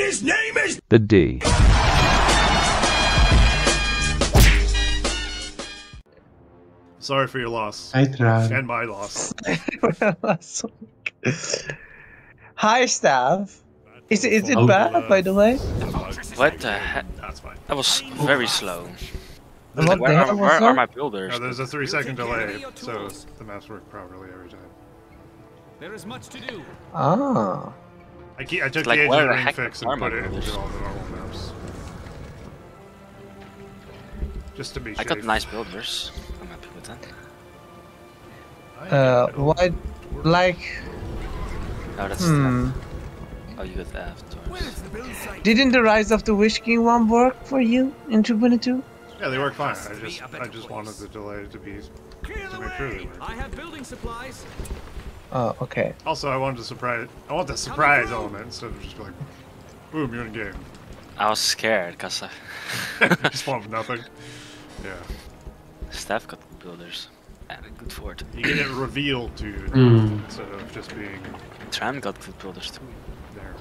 his name is The D. Sorry for your loss. I tried. And my loss. Hi, staff. Is it, is it Oh, bad, uh, by the way? What the heck? That's fine. That was very slow. What Where, are, hell where are my builders? No, there's a three second delay, so the maps work properly every time. There is much to do. Ah. I, ke- I took Like, the where the engineering heck fix and put it into all the normal maps. Just to be sure. I got nice builders. I'm happy with that. Uh, why, like, No, that's hmm. Oh, you got F. Didn't the Rise of the Witch King one work for you in 2.2? Yeah, they work fine. I just I just wanted the delay to be to make sure they work. I have building supplies. Oh, okay. Also, I wanted to surprise. I want the surprise element instead of just be like, boom, you're in game. I was scared because I just want nothing. Yeah, Steph got good builders. And a good fort. you get it revealed to you Mm. instead of just being Tram got good builders too. there.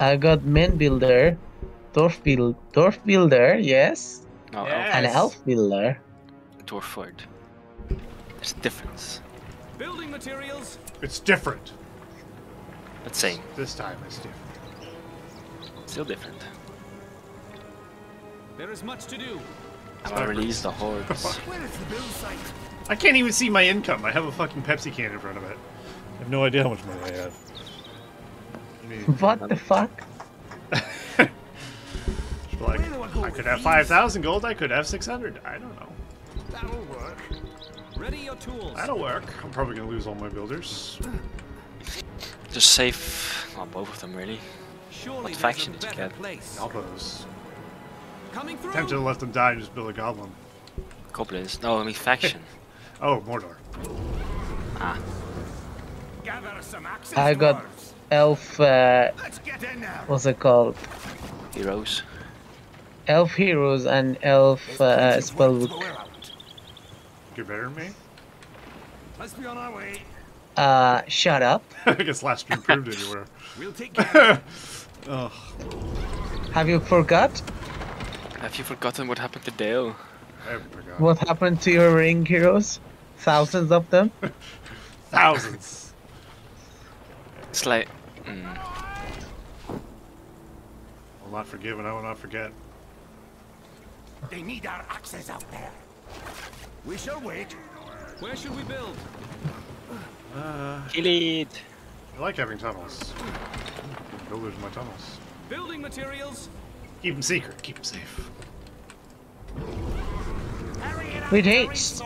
I got Men Builder, Dwarf, build, Dwarf Builder, yes, No, and Elf Builder. Dwarf fort. There's a difference. Building materials. It's different. But same. This time it's different. Still different. There is much to do. I'm gonna release the hordes. Where is the build site? I can't even see my income. I have a fucking Pepsi can in front of it. I have no idea how much money I have. What the fuck? like, I could have 5,000 gold, I could have 600. I don't know. That'll work. Ready your tools. That'll work. I'm probably gonna lose all my builders. Just save well, both of them really. Surely What faction a did you better get? place. Goblins. Coming through. Tempted to let them die and just build a goblin. Goblins. No, I mean faction. Oh, Mordor. ah. Some. I got Elf, uh, Let's get in now. what's it called? Heroes. Elf Heroes and Elf uh, Spellbook. You're better than me? Let's be on our way. Uh, shut up. I guess last stream proved anywhere. We'll take care. Ugh. Have you forgot Have you forgotten what happened to Dale? I haven't forgotten. what happened to your ring heroes? Thousands of them? Thousands. It's like. Mm, I'll not forgive and I will not forget. They need our axes out there. We shall wait. Where should we build? Uh, kill it! I like having tunnels. Keep Builders in my tunnels. Building materials. Keep them secret. Keep them safe. We haste.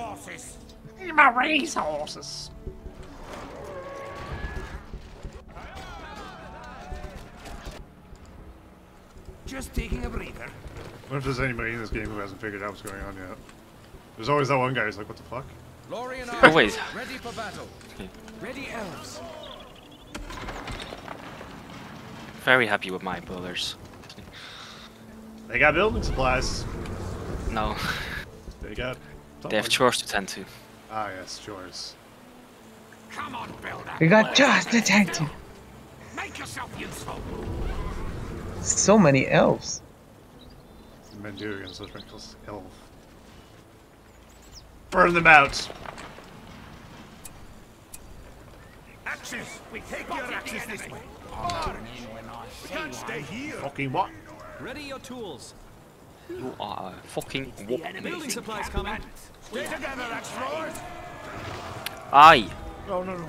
Need my resources. Just taking a breather. What if there's anybody in this game who hasn't figured out what's going on yet? There's always that one guy who's like, what the fuck? Laurie and Oh wait. ready for battle. Ready elves. Very happy with my builders. They got building supplies. No, They got. they have chores to tend to. Ah, yes, chores. Come on, builder. We got chores to tend to. Make yourself useful. So many elves. Men do against those wrinkles. Elf. Burn them out! Axes. We take your axes this way. We can't stay here. Fucking what? Ready your tools. You are a fucking whoop. Building supplies coming. Stay together, axe throwers. Aye! Oh, no, no.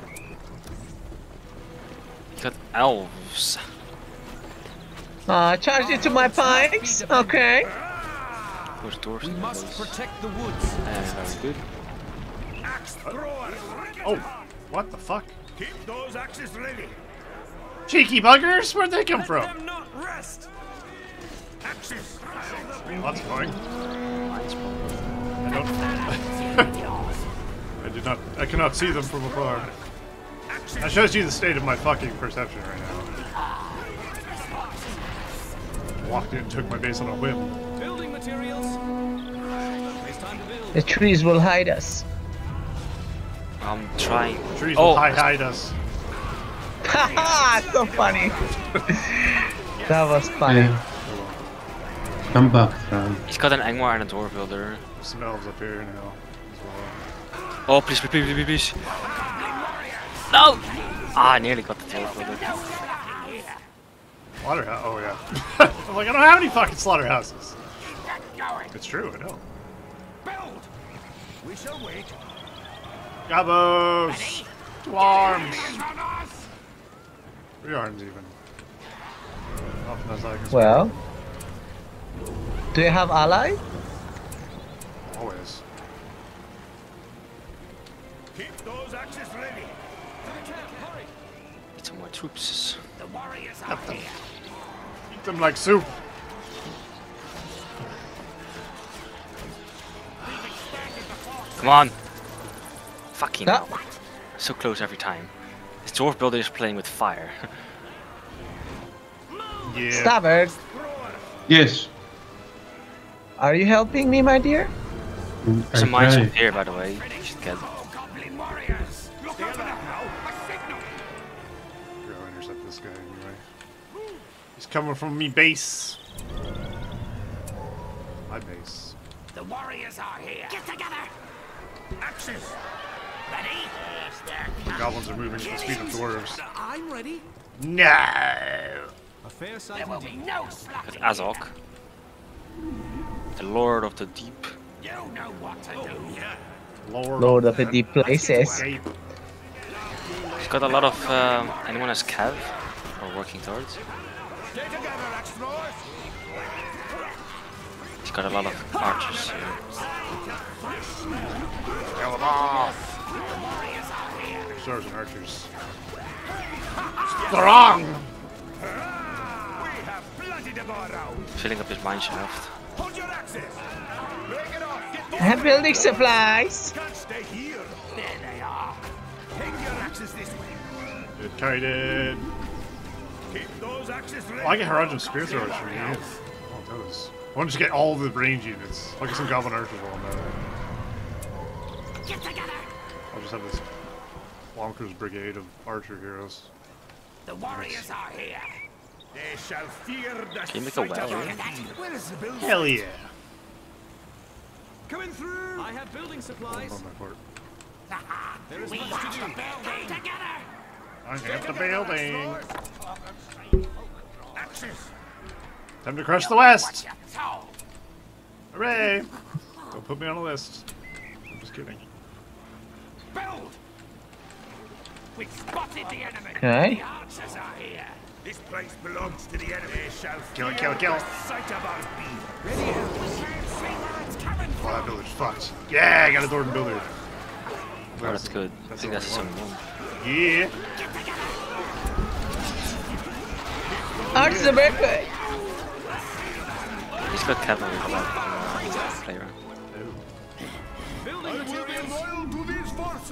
Got elves. Uh, charge it to my pikes. Okay. Where's doors? We must protect the woods. Uh, very good. Axe throwers. Oh, what the fuck? Keep those axes ready. Cheeky buggers? Where'd they come Let from? them not rest. Axes. Lots of going. I don't. I did not. I cannot see them from afar. That shows you the state of my fucking perception right now. Walked in, took my base on a whim. The trees will hide us. I'm trying. Trees oh, will hide, hide us. Haha, so funny. That was funny. Yeah. Come back, Fran. He's got an Angmar and a door builder. Some elves up here now well. Oh, please, please, please, please, please. No! Ah, I nearly got the door builder. Slaughterhouse. Oh yeah. I'm like I don't have any fucking slaughterhouses. It's true. I know. Build! We shall wait. Gabos. Two arms. On us! Three arms even. Often as I can Well, do you have ally? always. Keep those axes ready. Need some more troops. The warriors are here. Eat them like soup. Come on! Fucking Ah. hell. So close every time. This dwarf builder is playing with fire. Yeah. Stabbard, Yes. are you helping me, my dear? I There's a mines try. up here, by the way. You should get. Oh, goblin warriors! Look out now! A signal! Go intercept this guy anyway. He's coming from me base. My base. The warriors are here! Get together! Axes! Ready? Yes, The goblins are moving at the speed of dwarves. I'm ready. No. A fair sight There will be no With slacking. Azog. The Lord of the Deep. You know what to do. Yeah. Lord, Lord of the deep places. Escape. He's got a lot of. Um, anyone has Cav? Or working towards? Get together, axe throwers! He's got a lot of archers here. Kill them off. Swords and archers. Strong. We have plenty to go around. Filling up his mine shaft. Hold your axes. Break it off. Get I have building supplies. Can't stay here. There they are. Take your axes this way. Good kited. Keep those axes ready. Oh, I get Haranjum spear throwers from you. Oh, those. I want to just get all the range units. I'll get some goblin archers on I'm at it. Get together. I'll just have this Wonkers brigade of archer heroes. The warriors are here. They shall fear the Can you make a sight well of? Hmm. Where is the building? Hell yeah. Coming through. I have building supplies. On my part. There is much to do. Building together. I have the building. Axes. Time to crush the west. Hooray. Don't put me on a list. I'm just kidding. Build. We spotted the enemy. Okay. The archers are here. This place belongs to the enemy. They shall Kill it, kill it, kill it. sight of our beam. Ready? We can't see where it's coming Oh, that from. builder's fucked. Yeah, I got a Thornton builder. Oh, that's good. I think that's the only. Yeah. Arts the birthday. He's got cavalry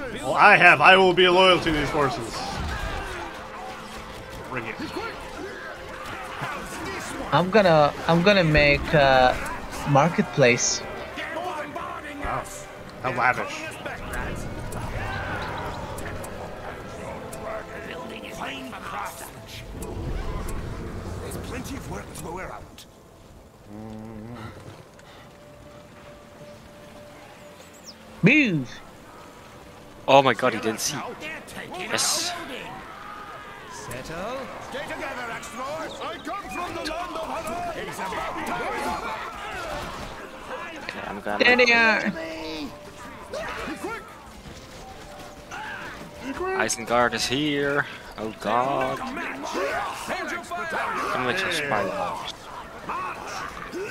Well, I have. I will be loyal to these forces. Bring it. I'm gonna I'm gonna make a marketplace. Get Wow. How lavish. Respect, lads. The building is plain across. There's plenty of work to go around. Move. Oh my god, he didn't see. Now they're taking Yes. Settle. Stay together, axe. I come from the land of Hana. Okay, I'm gonna. There they are. Isengard is here. Oh god. Hold your fire. Can make some spider.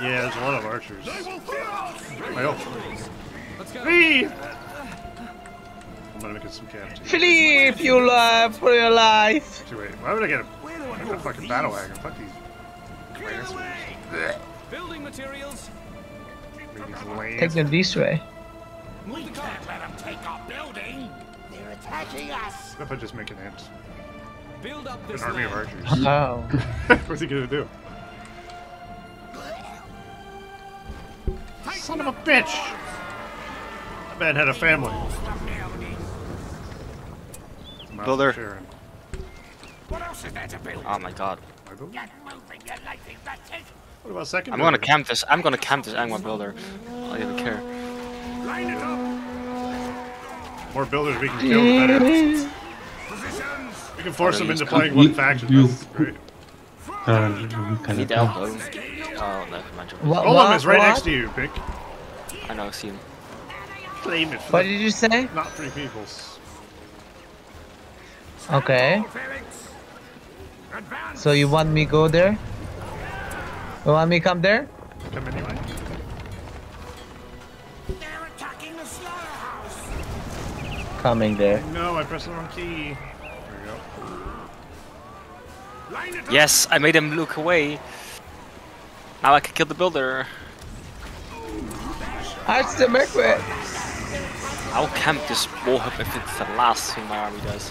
Yeah, there's a lot of archers. I hope. Leave! I'm gonna get some captains. Philippe, you live for your life. Too wait. Why would I get a, I got a fucking battle wagon? Fuck these. Lancers. Blech. Building materials. Take them this way. We can't let them take our building. They're attacking us. What if I just make an ant? Build up An army of archers. Oh. What's he gonna do? Son of a bitch! That man had a family. Builder. Sharon. What else is there to build? Oh my god. I go. Get moving, you lazy wretches! What about second? I'm gonna camp this. I'm gonna camp this Angmar builder. I don't even care. Line it up! More builders we can kill, the better. Positions! We can force them into playing one faction. you- That's great. Uh, we I can need. Oh, never mind. What, Gollum what, is right what? next to you, Pick. I know, I see him. Claim it. What did you say? Not three peoples. Okay. So you want me go there? You want me come there? Come anyway. They're attacking the slaughterhouse! Coming there. No, I pressed the wrong key. There we go. Line it up! Yes, I made him look away. Now I can kill the builder. That's the Mercury. I'll camp this warhub if it's the last thing my army does.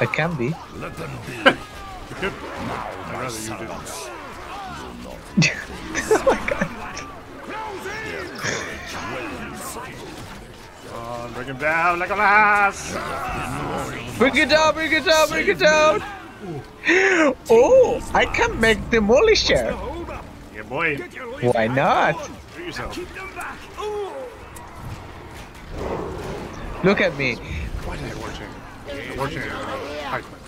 I can be. You could. I'd rather you oh didn't. Come on, bring him down, Legolas! Bring it down, bring it down, bring it down. Oh, I can make demolisher. Yeah, boy. Why not? Look at me. Why did I war chain? The war chain is pikeman.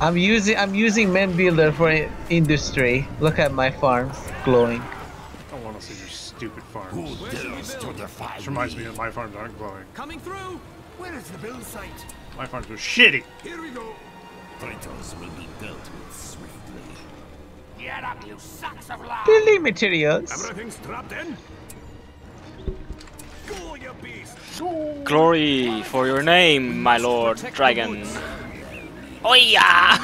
I'm using I'm using man builder for industry. Look at my farms glowing. I don't want to see your stupid farms. This reminds me that my farms aren't glowing. Coming through! Where is the build site? My farms are shitty. Here we go! Fighters will be dealt with swiftly. Get up, you sacks of lard! Building materials. Everything's strapped in? Go, you beast! Glory for your name, my lord dragon. Oh yeah!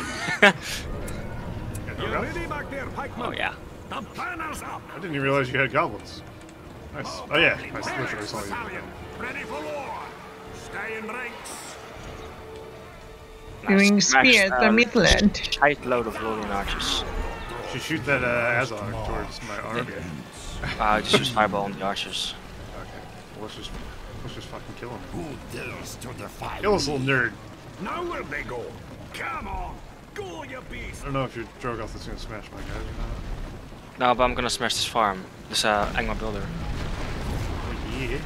You got it? Ready back there, pikeman? oh yeah. The banner's up! I didn't even realize you had goblins. Nice. Oh yeah, I literally saw you. Battalion, ready for war! Stay in ranks! Doing Smash spear the down Midland. Tight load of rolling archers. Should shoot that uh, Azog towards my army. Uh, just use fireball on the archers. Okay. Well, let's just let's just fucking kill him. Who dares to defy Kill this little nerd. Now where they go? Come on! Go, you beast! I don't know if your Drogoth is gonna smash my guys or not. No, but I'm gonna smash this farm. This uh, Angmar builder. Oh yeah.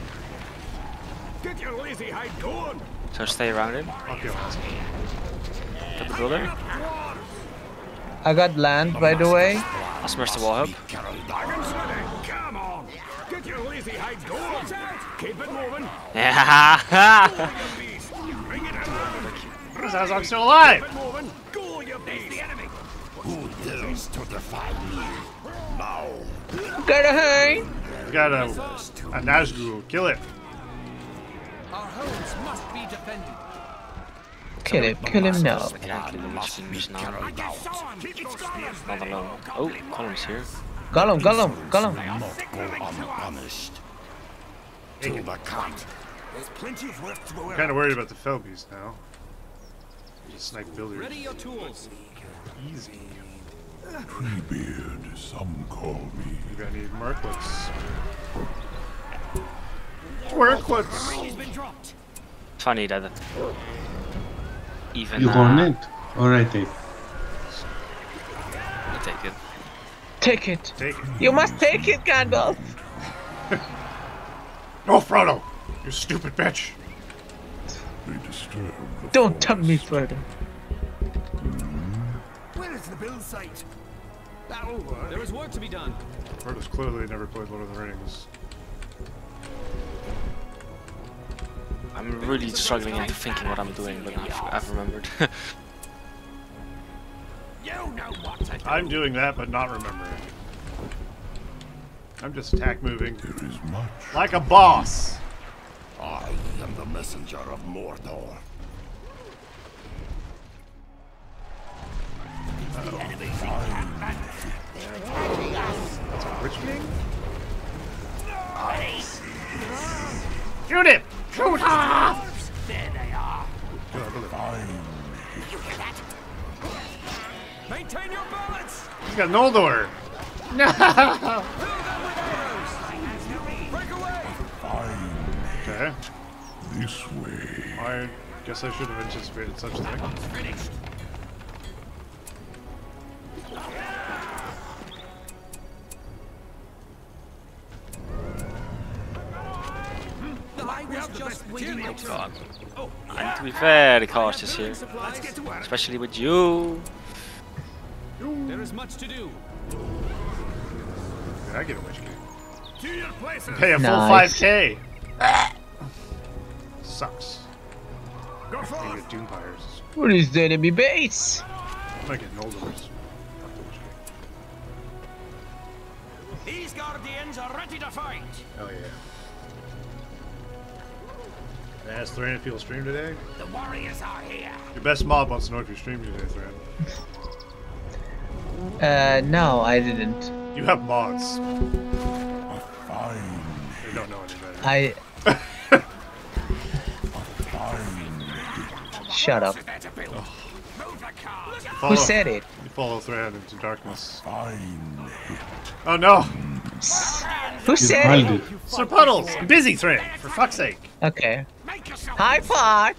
Get your lazy hide going! So stay around him. I'll kill him. Get the builder. I got land by the way. I'll smash the wall hub. Wagons ready! Come on! Get your lazy hide going! Keep it moving! Yeah. You beast! Bring it on! Is still alive? Keep it moving! Go, you beast! the enemy! Who dares to defy me? Now! Got a high. We got a, a Nazgul. Kill it. Our homes must be defended! Kill him, kill him now. I can't kill him. He's, he's not, I get some! Keep those spears not alone. Oh, columns here. Gollum, Gollum, Gollum. Unpunished. To the count. There's plenty of work to go I'm kind of worried about the Felbies now. Just snipe builders. Ready your tools. Easy. Treebeard, some call me. Maybe I need Merklets. Merklets! He's been dropped. Funny that even You uh, want it? Alright, take. I'll take it. Take it. Take it. You must take it, Gandalf. No, Frodo! You stupid bitch! They disturb the Don't tempt me further. Where is the build site? That'll work. There is work to be done. Frodo's clearly never played Lord of the Rings. I'm really struggling into thinking what I'm doing, but I've, I've remembered. You know what to do. I'm doing that, but not remembering. I'm just attack moving. There is much. Like a boss. I am the messenger of Mordor. They're attacking us. Rich. Shoot him! Shoot! Ah! There they are. You that? Maintain your balance! He's got door. No! Okay. This way. I guess I should have anticipated such a thing. Finished. I was just waiting my turn. God. I need to be very cautious here. Get to work. Especially with you. There is much to do. Did I get a witch key? To your places. Pay a full Nice. 5k. Sucks. Go I forth. get Doom Pyres. Where is the enemy base? I'm gonna get Noldor's. Fuck the witch key. These guardians are ready to fight. Oh yeah. And Has Thran if you'll stream today? The warriors are here. Your best mob wants to know if you're streaming today, Thran. Uh, no, I didn't. You have mods. Fine. They don't know any better. I shut up. Is there to build? Move the car. Follow, Who said it? You follow Thran into darkness. Fine. Oh no! Who You said held it? it. Sir Puddles! I'm busy, Thran! For fuck's sake! Okay. Make yourself. Hi, Pot.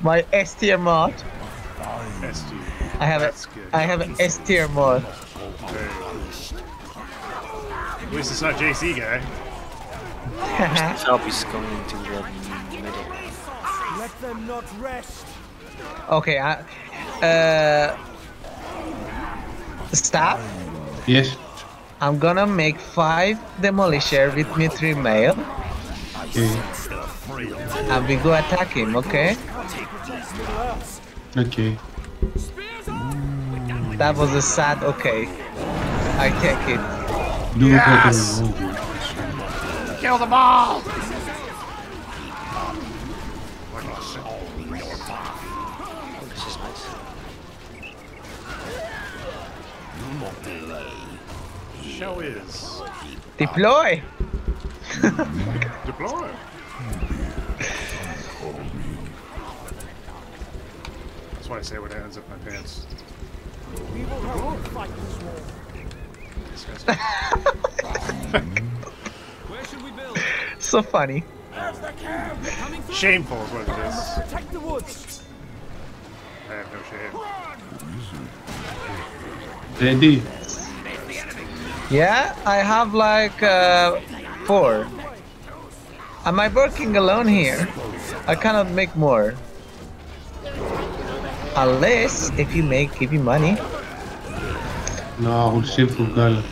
My S tier mod. SG. I have a, good. I have an S tier mod. Very good. At least it's not JC guy. Help is going into the middle. Let them not rest. okay, I, uh, stop. Yes. I'm gonna make five demolisher with mithril mail, Okay. and we go attack him. Okay? Okay. That was a sad. Okay, I take it. Do Yes! better than Noldor. Kill them all! Show is. Deploy. Deploy! That's why I say when it ends up my pants. Disgusting. Where should we build? So funny. Shameful is what it is. Protect the woods. I have no shame. Ready? Yeah, I have like uh, four. Am I working alone here? I cannot make more. Unless if you make give me money. No, I will save for Gala.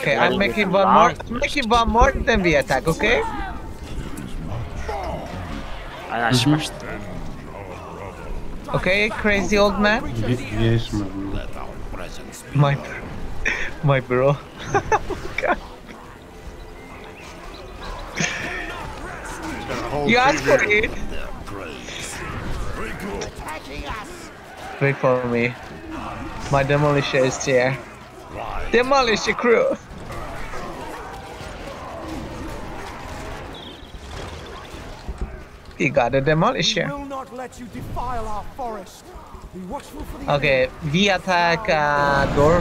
Okay, I'm with making one more. I'm making one more, then we attack. Okay? And I smashed it. Okay, crazy old man. Ye- yes, my bro. My, my bro. God. Got a whole You asked for it. Wait for me. My demolisher is here. Demolisher crew. He got a demolisher. will not let you defile our forest. Be watchful for the Okay, we attack uh, Dor,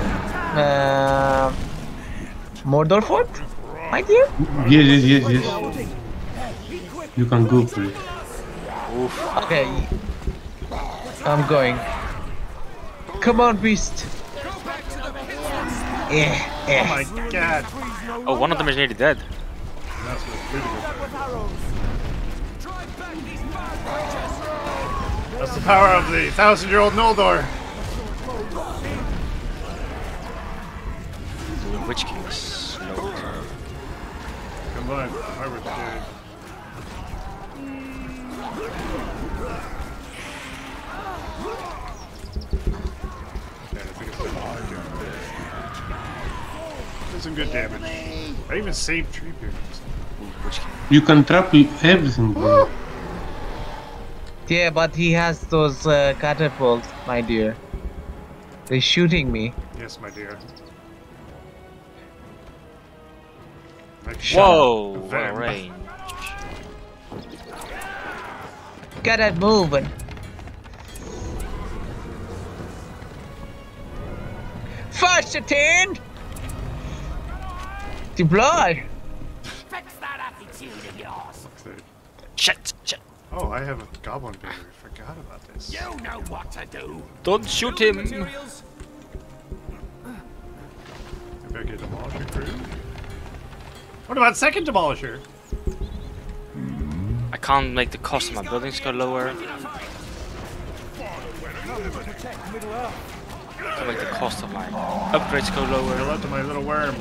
uh, Mordor Fort, my dear. Yes, yes, yes, yes. You can go for it. Okay, I'm going. Come on, beast. Yeah, Oh my god! Oh, one of them is nearly dead. That's really. That's the power of the thousand-year-old Noldor. The Witch King is slowed. Come on, Harvard dude. I think it's. Did some good damage. I even saved tree piercings. You can trap everything, bro. Yeah, but he has those uh, catapults, my dear. They're shooting me. Yes, my dear. I shot Whoa, what a range. Get it moving. Fascisten! Deploy! Fix that attitude of yours. Shit, shit. Oh, I have a goblin baby. Forgot about this. You know what to do. Don't shoot him. Maybe I get demolisher crew. What about second demolisher? I can't make the cost of my buildings go lower. Protect Middle Earth. I can make the cost of my upgrades go Go lower. out to my little worm.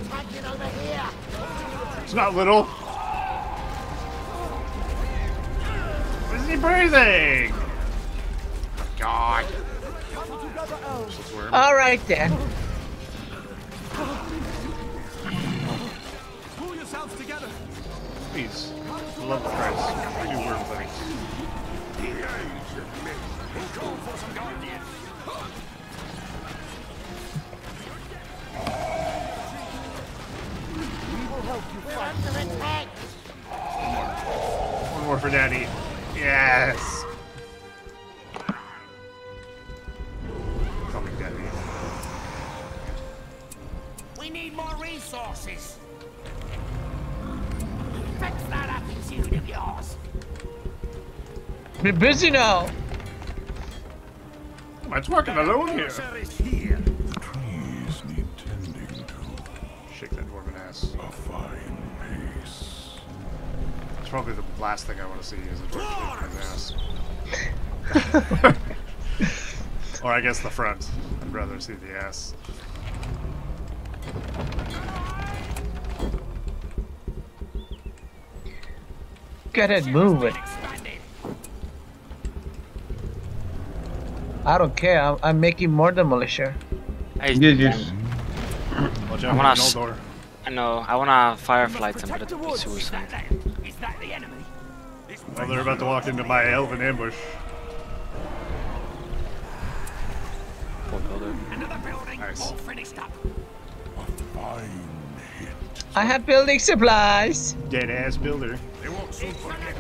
It's not little. What is he breathing? God. Alright then. Please. Love of Christ. Do things. One more for Daddy. Yes. Me Daddy. We need more resources. Be busy now. It's working alone here. is here. Trees need tending to Shake that dwarven ass. a fine pace. It's probably the last thing I want to see is a dwarven shaking his ass. or I guess the front. I'd rather see the ass. Get it moving. I don't care. I'm, I'm making more demolisher. Hey, Yes, yes. Watch I wanna for door. I know. I wanna firefly them, but Protect it the would be woods. Is suicide. that them? Is that the enemy? This Oh, they're about to walk into my elven ambush. Poor builder. Another building. Nice. All finished up. Fine hit. I have building supplies. Dead ass builder. They won't soon forget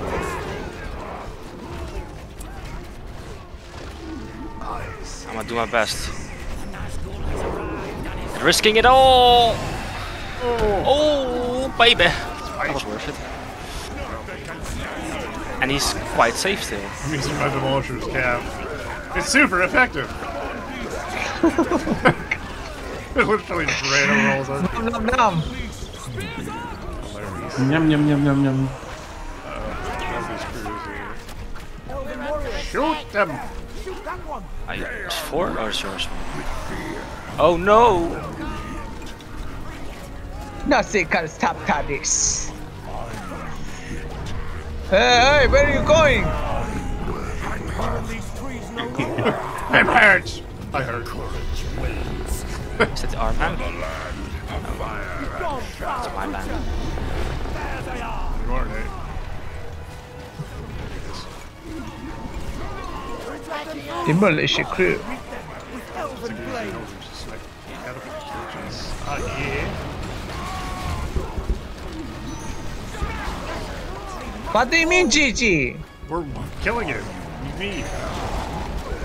I'm gonna do my best. Risking it all! Oh, oh baby! That was worth it. And he's quite safe still. I'm using my demolisher's cap. It's super effective. it literally just random rolls on. Nom nom nom. Yum yum yum yum yum. Uh, Shoot them! Shoot that one. Are you, it's four or is yours one? Oh no! Nothing can stop this. Hey, hey, where are you going? I'm hurt! I hurt. Is that the our land? Oh, that's my land. Demolition crew. Elven blade. Just like, catapult switches. Yeah. What do you mean, Gigi? We're killing it. Me.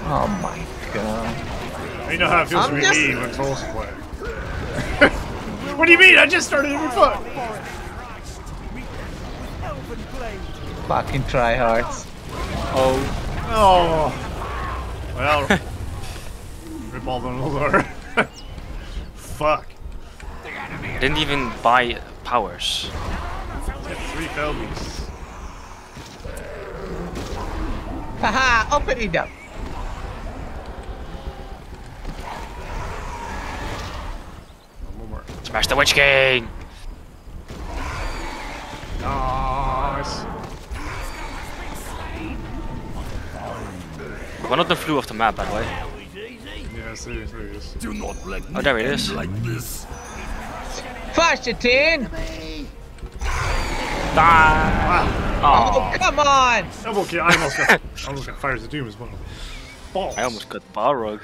Oh my god. You know how it feels I'm to be just- me when Tulsa play. what do you mean? I just started having fun. Elven. Fucking tryhards. Oh, Oh. Well. Rip all the door. Fuck. Didn't even buy powers. Get three Felbies. Haha, open it up. One more. Smash the Witch King! One of them flew off the map, by the way. Yeah, seriously. Yes. Do not let Oh, there it is. like this. Fascisten! Ah! Oh, come on! Double kill. I almost got. I almost got fires of doom as well. Balls. I almost got Balrog.